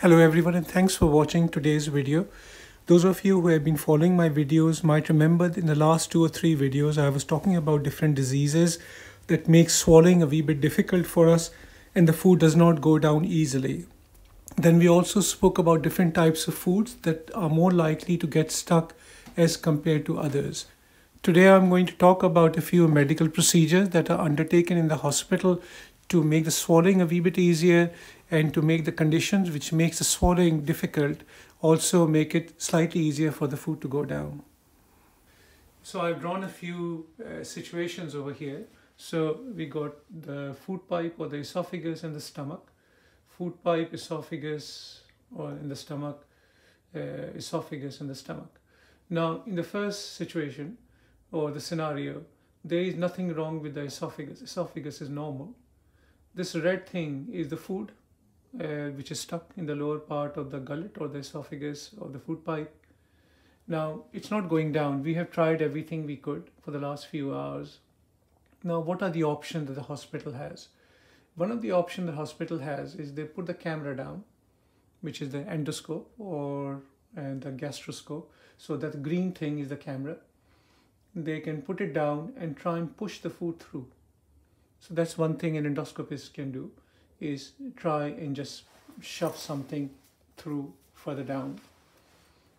Hello everyone and thanks for watching today's video. Those of you who have been following my videos might remember in the last two or three videos I was talking about different diseases that make swallowing a wee bit difficult for us and the food does not go down easily. Then we also spoke about different types of foods that are more likely to get stuck as compared to others. Today I'm going to talk about a few medical procedures that are undertaken in the hospital to make the swallowing a wee bit easier and to make the conditions which makes the swallowing difficult also make it slightly easier for the food to go down. So I've drawn a few uh, situations over here. So we got the food pipe or the esophagus and the stomach. Food pipe, esophagus, or in the stomach, uh, esophagus and the stomach. Now, in the first situation or the scenario, there is nothing wrong with the esophagus. Esophagus is normal. This red thing is the food uh, which is stuck in the lower part of the gullet or the esophagus or the food pipe. Now, it's not going down. We have tried everything we could for the last few hours. Now, what are the options that the hospital has? One of the options the hospital has is they put the camera down, which is the endoscope or and the gastroscope. So that green thing is the camera. They can put it down and try and push the food through. So that's one thing an endoscopist can do is try and just shove something through further down.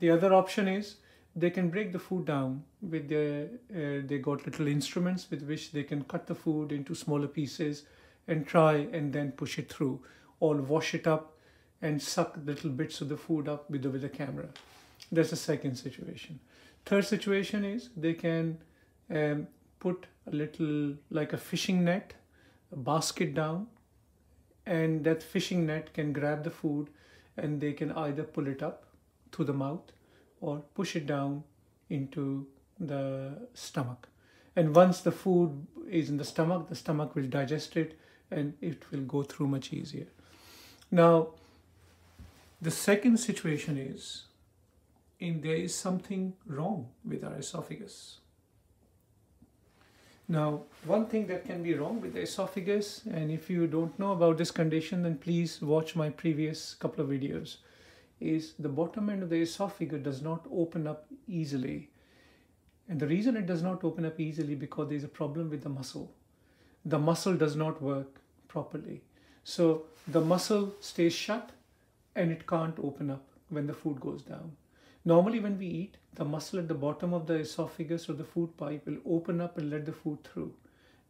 The other option is they can break the food down with their, uh, they got little instruments with which they can cut the food into smaller pieces and try and then push it through or wash it up and suck little bits of the food up with the, with the camera. That's the second situation. Third situation is they can um, put a little like a fishing net, a basket down and that fishing net can grab the food and they can either pull it up through the mouth or push it down into the stomach. And once the food is in the stomach, the stomach will digest it and it will go through much easier. Now, the second situation is in there is something wrong with our esophagus. Now, one thing that can be wrong with the esophagus, and if you don't know about this condition, then please watch my previous couple of videos, is the bottom end of the esophagus does not open up easily. And the reason it does not open up easily because there's a problem with the muscle. The muscle does not work properly. So the muscle stays shut and it can't open up when the food goes down. Normally when we eat, the muscle at the bottom of the esophagus or the food pipe will open up and let the food through.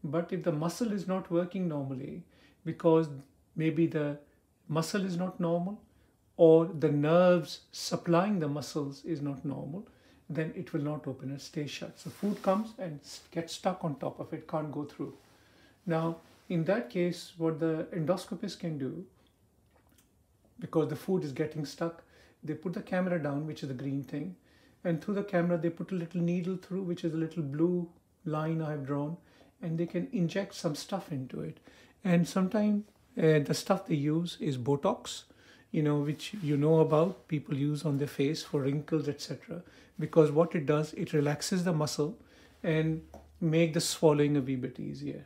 But if the muscle is not working normally, because maybe the muscle is not normal or the nerves supplying the muscles is not normal, then it will not open and stay shut. So food comes and gets stuck on top of it, can't go through. Now, in that case, what the endoscopist can do, because the food is getting stuck, they put the camera down, which is the green thing, and through the camera they put a little needle through, which is a little blue line I've drawn, and they can inject some stuff into it. And sometimes uh, the stuff they use is Botox, you know, which you know about, people use on their face for wrinkles, etc. Because what it does, it relaxes the muscle and make the swallowing a wee bit easier.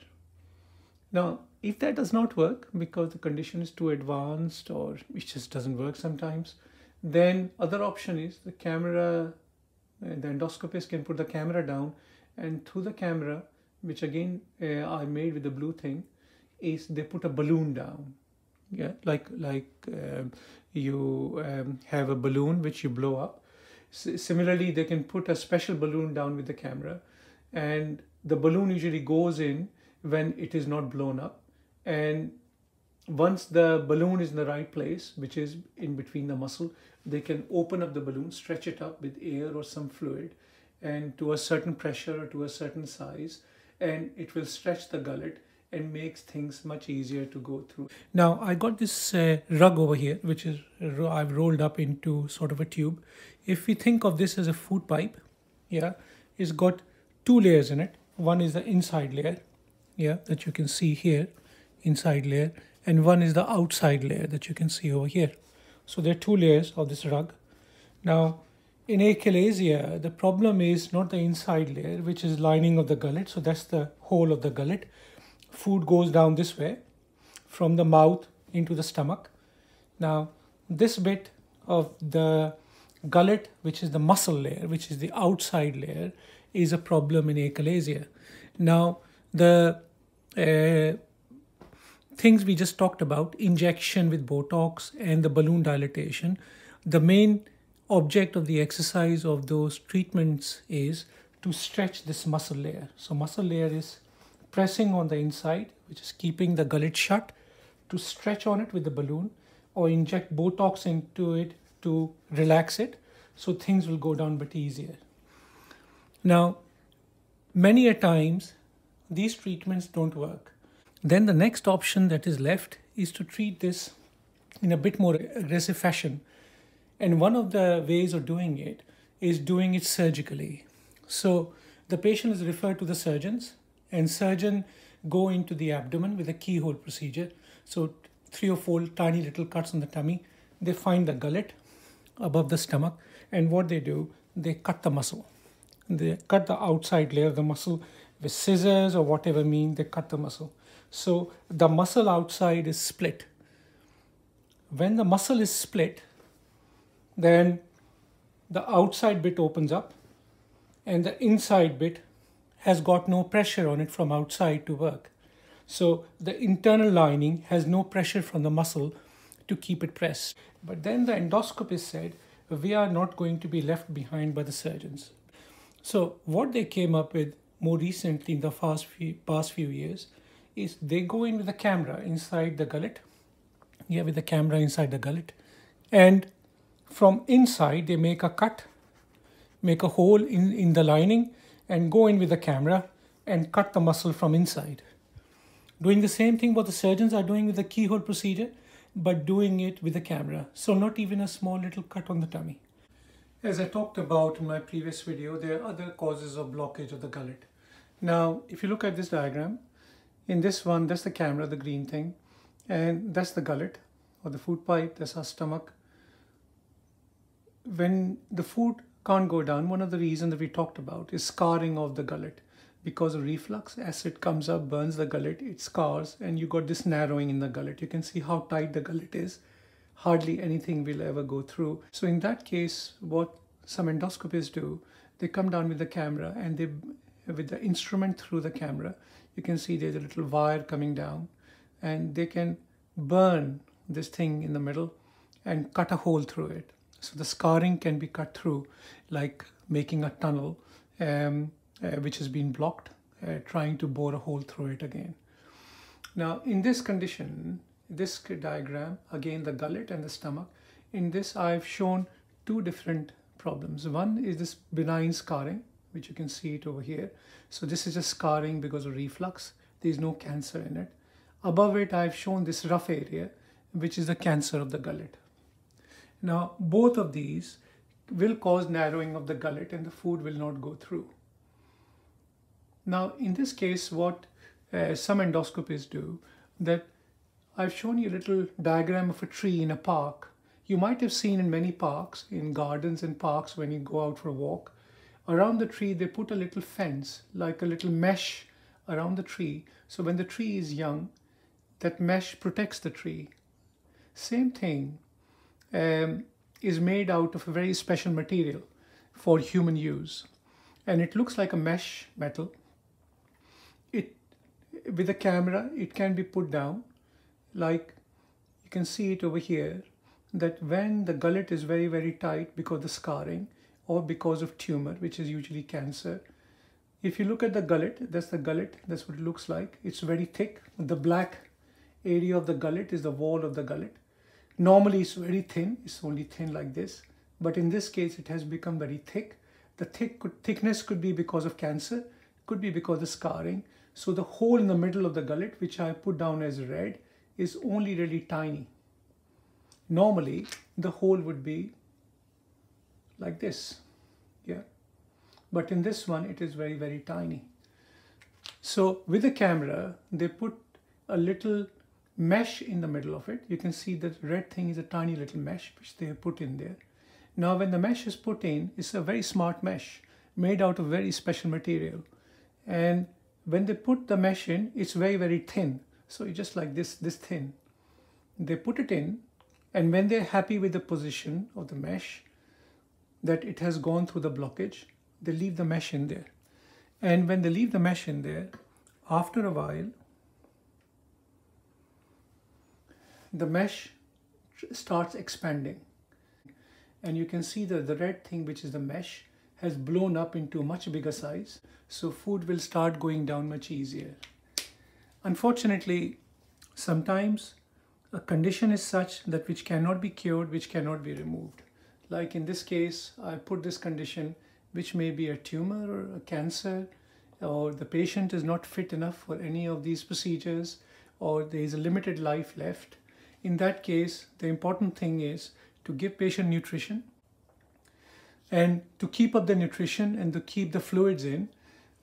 Now, if that does not work because the condition is too advanced or it just doesn't work sometimes, then other option is the camera, uh, the endoscopist can put the camera down and through the camera, which again uh, I made with the blue thing, is they put a balloon down. Yeah, like like um, you um, have a balloon which you blow up. S similarly, they can put a special balloon down with the camera, and the balloon usually goes in when it is not blown up, and once the balloon is in the right place, which is in between the muscle, they can open up the balloon, stretch it up with air or some fluid, and to a certain pressure or to a certain size, and it will stretch the gullet and makes things much easier to go through. Now I got this uh, rug over here, which is I've rolled up into sort of a tube. If we think of this as a food pipe, yeah, it's got two layers in it. One is the inside layer, yeah, that you can see here, inside layer, and one is the outside layer that you can see over here. So there are two layers of this rug. Now in achalasia, the problem is not the inside layer, which is lining of the gullet. So that's the hole of the gullet. Food goes down this way from the mouth into the stomach. Now this bit of the gullet, which is the muscle layer, which is the outside layer, is a problem in achalasia. Now, the uh, things we just talked about, injection with Botox and the balloon dilatation, the main object of the exercise of those treatments is to stretch this muscle layer. So muscle layer is pressing on the inside, which is keeping the gullet shut, to stretch on it with the balloon or inject Botox into it to relax it so things will go down but easier. Now, many a times these treatments don't work. Then the next option that is left is to treat this in a bit more aggressive fashion. And one of the ways of doing it is doing it surgically. So the patient is referred to the surgeons and surgeon go into the abdomen with a keyhole procedure. So three or four tiny little cuts on the tummy. They find the gullet above the stomach and what they do, they cut the muscle. They cut the outside layer of the muscle with scissors or whatever mean, they cut the muscle. So the muscle outside is split. When the muscle is split, then the outside bit opens up and the inside bit has got no pressure on it from outside to work. So the internal lining has no pressure from the muscle to keep it pressed. But then the endoscopist said, we are not going to be left behind by the surgeons. So what they came up with more recently in the past few, past few years is they go in with a camera inside the gullet. Yeah, with the camera inside the gullet. And from inside, they make a cut, make a hole in, in the lining, and go in with the camera and cut the muscle from inside. Doing the same thing what the surgeons are doing with the keyhole procedure, but doing it with the camera. So not even a small little cut on the tummy. As I talked about in my previous video, there are other causes of blockage of the gullet. Now, if you look at this diagram, in this one, that's the camera, the green thing, and that's the gullet or the food pipe, that's our stomach. When the food can't go down, one of the reasons that we talked about is scarring of the gullet. Because of reflux, acid comes up, burns the gullet, it scars, and you got this narrowing in the gullet. You can see how tight the gullet is. Hardly anything will ever go through. So in that case, what some endoscopists do, they come down with the camera and they, with the instrument through the camera, you can see there's a little wire coming down and they can burn this thing in the middle and cut a hole through it. So the scarring can be cut through like making a tunnel um, uh, which has been blocked, uh, trying to bore a hole through it again. Now in this condition, this diagram, again the gullet and the stomach, in this I've shown two different problems. One is this benign scarring which you can see it over here. So this is just scarring because of reflux. There is no cancer in it. Above it, I've shown this rough area, which is the cancer of the gullet. Now, both of these will cause narrowing of the gullet and the food will not go through. Now, in this case, what uh, some endoscopists do, that I've shown you a little diagram of a tree in a park. You might have seen in many parks, in gardens and parks when you go out for a walk, around the tree they put a little fence like a little mesh around the tree. So when the tree is young that mesh protects the tree. Same thing um, is made out of a very special material for human use. And it looks like a mesh metal. It with a camera it can be put down. Like you can see it over here that when the gullet is very very tight because the scarring or because of tumor, which is usually cancer. If you look at the gullet, that's the gullet, that's what it looks like. It's very thick. The black area of the gullet is the wall of the gullet. Normally it's very thin, it's only thin like this. But in this case, it has become very thick. The thick could, thickness could be because of cancer, could be because of scarring. So the hole in the middle of the gullet, which I put down as red, is only really tiny. Normally, the hole would be like this yeah. But in this one it is very very tiny. So with the camera they put a little mesh in the middle of it. You can see that red thing is a tiny little mesh which they have put in there. Now when the mesh is put in it's a very smart mesh made out of very special material. And when they put the mesh in it's very very thin. So it's just like this this thin. They put it in And when they're happy with the position of the mesh, that it has gone through the blockage, they leave the mesh in there. And when they leave the mesh in there, after a while, the mesh starts expanding. And you can see that the red thing, which is the mesh, has blown up into much bigger size. So food will start going down much easier. Unfortunately, sometimes a condition is such that which cannot be cured, which cannot be removed. Like in this case, I put this condition, which may be a tumor or a cancer, or the patient is not fit enough for any of these procedures, or there is a limited life left. In that case, the important thing is to give patient nutrition and to keep up the nutrition and to keep the fluids in,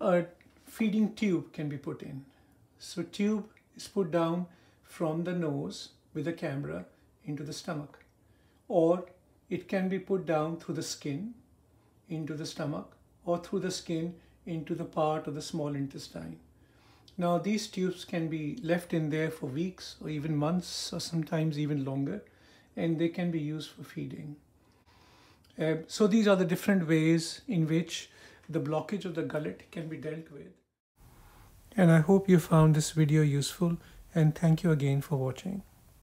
a feeding tube can be put in. So tube is put down from the nose with a camera into the stomach or it can be put down through the skin into the stomach or through the skin into the part of the small intestine. Now these tubes can be left in there for weeks or even months or sometimes even longer and they can be used for feeding. Uh, so these are the different ways in which the blockage of the gullet can be dealt with. And I hope you found this video useful and thank you again for watching.